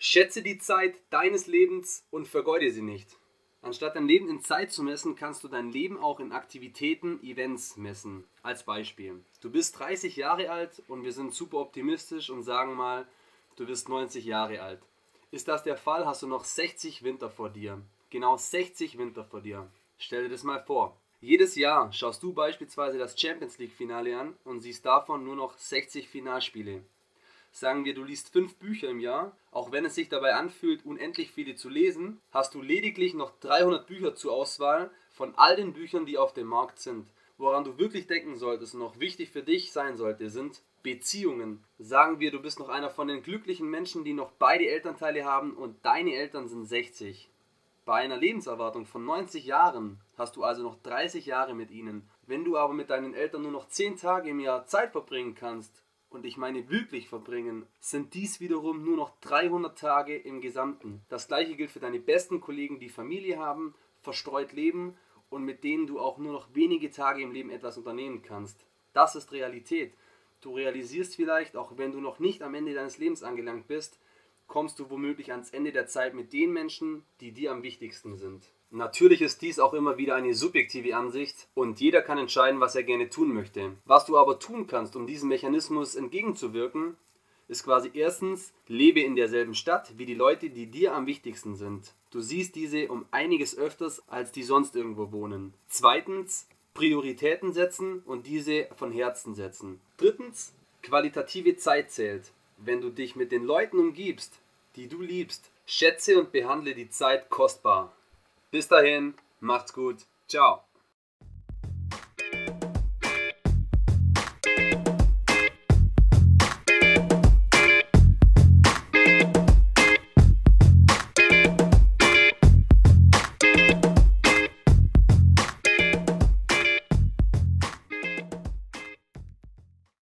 Schätze die Zeit deines Lebens und vergeude sie nicht. Anstatt dein Leben in Zeit zu messen, kannst du dein Leben auch in Aktivitäten, Events messen. Als Beispiel. Du bist 30 Jahre alt und wir sind super optimistisch und sagen mal, du bist 90 Jahre alt. Ist das der Fall, hast du noch 60 Winter vor dir. Genau 60 Winter vor dir. Stell dir das mal vor. Jedes Jahr schaust du beispielsweise das Champions League Finale an und siehst davon nur noch 60 Finalspiele. Sagen wir, du liest fünf Bücher im Jahr, auch wenn es sich dabei anfühlt, unendlich viele zu lesen, hast du lediglich noch 300 Bücher zur Auswahl von all den Büchern, die auf dem Markt sind. Woran du wirklich denken solltest und noch wichtig für dich sein sollte, sind Beziehungen. Sagen wir, du bist noch einer von den glücklichen Menschen, die noch beide Elternteile haben und deine Eltern sind 60. Bei einer Lebenserwartung von 90 Jahren hast du also noch 30 Jahre mit ihnen. Wenn du aber mit deinen Eltern nur noch 10 Tage im Jahr Zeit verbringen kannst, und ich meine wirklich verbringen, sind dies wiederum nur noch 300 Tage im Gesamten. Das gleiche gilt für deine besten Kollegen, die Familie haben, verstreut leben und mit denen du auch nur noch wenige Tage im Leben etwas unternehmen kannst. Das ist Realität. Du realisierst vielleicht, auch wenn du noch nicht am Ende deines Lebens angelangt bist, kommst du womöglich ans Ende der Zeit mit den Menschen, die dir am wichtigsten sind. Natürlich ist dies auch immer wieder eine subjektive Ansicht und jeder kann entscheiden, was er gerne tun möchte. Was du aber tun kannst, um diesem Mechanismus entgegenzuwirken, ist quasi erstens, lebe in derselben Stadt wie die Leute, die dir am wichtigsten sind. Du siehst diese um einiges öfters, als die sonst irgendwo wohnen. Zweitens, Prioritäten setzen und diese von Herzen setzen. Drittens, qualitative Zeit zählt. Wenn du dich mit den Leuten umgibst, die du liebst, schätze und behandle die Zeit kostbar. Bis dahin, macht's gut. Ciao.